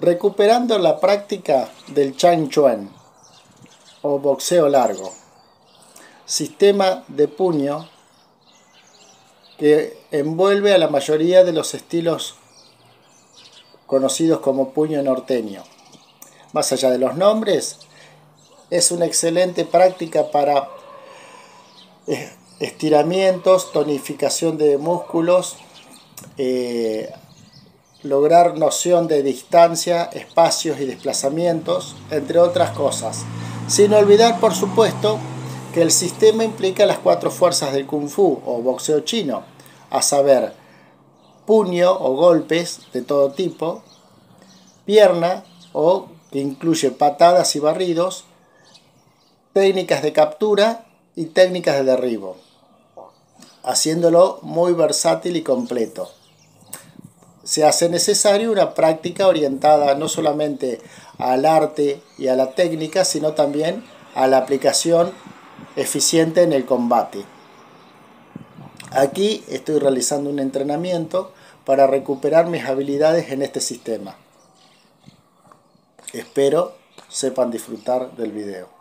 recuperando la práctica del Chang Chuan o boxeo largo, sistema de puño que envuelve a la mayoría de los estilos conocidos como puño norteño. Más allá de los nombres, es una excelente práctica para eh, estiramientos, tonificación de músculos, eh, lograr noción de distancia, espacios y desplazamientos, entre otras cosas. Sin olvidar, por supuesto, que el sistema implica las cuatro fuerzas del kung fu o boxeo chino, a saber, puño o golpes de todo tipo, pierna o que incluye patadas y barridos, técnicas de captura y técnicas de derribo, haciéndolo muy versátil y completo se hace necesario una práctica orientada no solamente al arte y a la técnica, sino también a la aplicación eficiente en el combate. Aquí estoy realizando un entrenamiento para recuperar mis habilidades en este sistema. Espero sepan disfrutar del video.